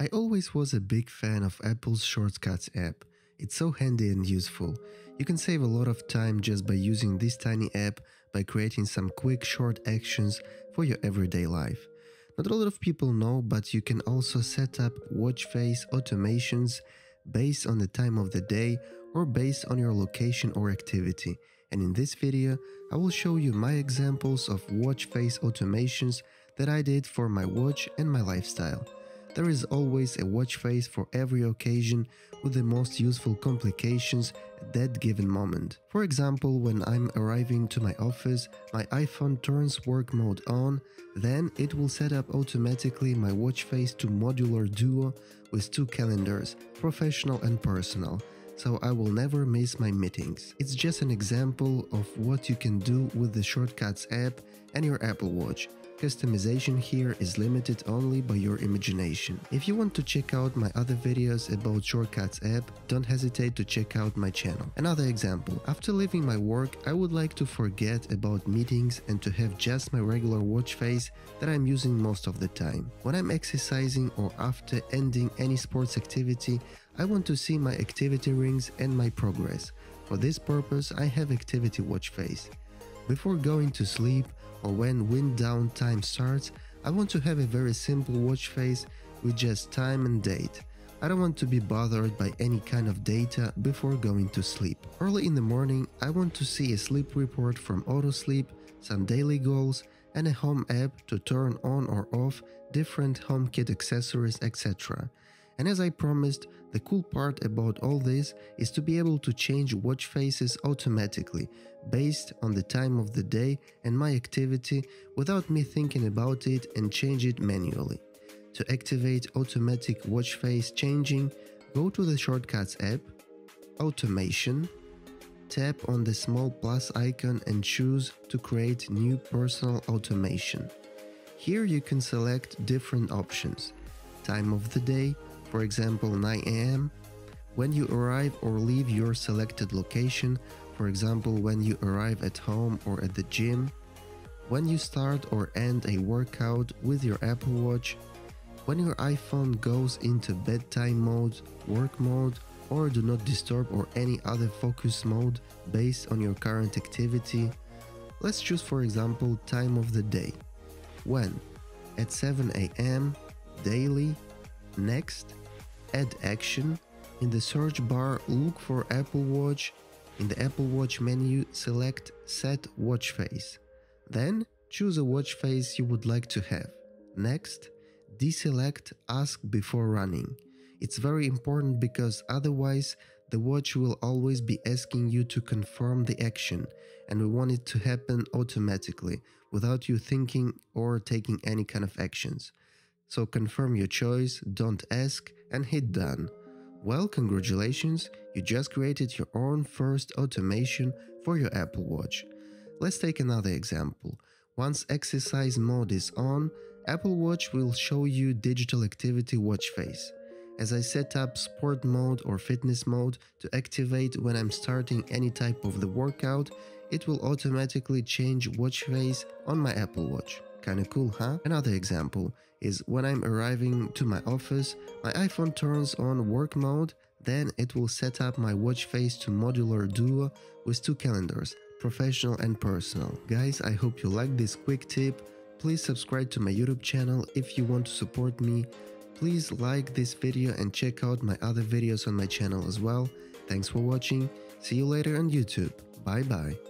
I always was a big fan of Apple's Shortcuts app. It's so handy and useful. You can save a lot of time just by using this tiny app by creating some quick short actions for your everyday life. Not a lot of people know, but you can also set up watch face automations based on the time of the day or based on your location or activity. And in this video, I will show you my examples of watch face automations that I did for my watch and my lifestyle. There is always a watch face for every occasion with the most useful complications at that given moment. For example, when I'm arriving to my office, my iPhone turns work mode on, then it will set up automatically my watch face to modular duo with two calendars, professional and personal so I will never miss my meetings. It's just an example of what you can do with the Shortcuts app and your Apple Watch. Customization here is limited only by your imagination. If you want to check out my other videos about Shortcuts app, don't hesitate to check out my channel. Another example, after leaving my work, I would like to forget about meetings and to have just my regular watch face that I'm using most of the time. When I'm exercising or after ending any sports activity, I want to see my activity rings and my progress. For this purpose, I have activity watch face. Before going to sleep or when wind down time starts, I want to have a very simple watch face with just time and date. I don't want to be bothered by any kind of data before going to sleep. Early in the morning, I want to see a sleep report from AutoSleep, some daily goals, and a home app to turn on or off different HomeKit accessories, etc. And as I promised, the cool part about all this is to be able to change watch faces automatically based on the time of the day and my activity without me thinking about it and change it manually. To activate automatic watch face changing, go to the Shortcuts app, Automation, tap on the small plus icon and choose to create new personal automation. Here you can select different options, time of the day, for example 9 am, when you arrive or leave your selected location, for example when you arrive at home or at the gym, when you start or end a workout with your Apple Watch, when your iPhone goes into bedtime mode, work mode, or do not disturb or any other focus mode based on your current activity. Let's choose for example time of the day. When? At 7 am, daily, next, add action. In the search bar, look for Apple Watch. In the Apple Watch menu, select Set Watch Face. Then, choose a watch face you would like to have. Next, deselect Ask before running. It's very important because otherwise the watch will always be asking you to confirm the action and we want it to happen automatically without you thinking or taking any kind of actions. So confirm your choice, don't ask, and hit done. Well, congratulations, you just created your own first automation for your Apple Watch. Let's take another example. Once exercise mode is on, Apple Watch will show you digital activity watch face. As I set up sport mode or fitness mode to activate when I'm starting any type of the workout, it will automatically change watch face on my Apple Watch. Kinda cool, huh? Another example is when I'm arriving to my office, my iPhone turns on work mode, then it will set up my watch face to modular duo with two calendars, professional and personal. Guys, I hope you like this quick tip. Please subscribe to my YouTube channel if you want to support me. Please like this video and check out my other videos on my channel as well. Thanks for watching. See you later on YouTube. Bye bye.